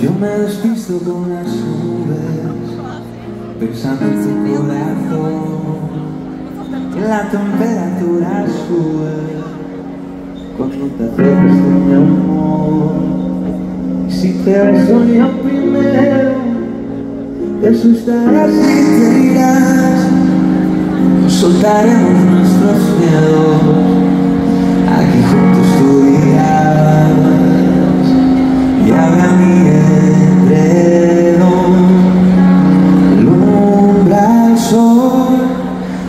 Yo me despisto con las nubes, pensando en tu corazón. La temperatura sube cuando te acercas de mi amor. Y si te beso primero, te asustarás y te irás. Soltaremos nuestros miedos, aquí juntos tú dirás.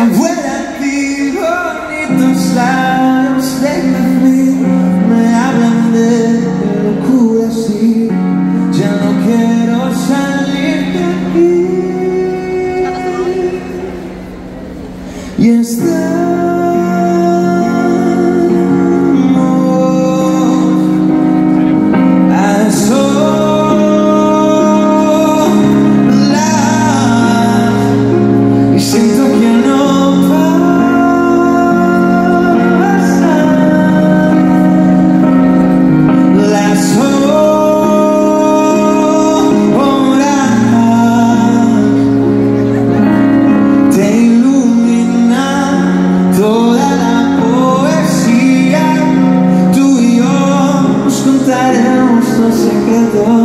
abuela y bonitos labios de café me hablan de locura así ya no quiero salir de aquí. Y estar 天的。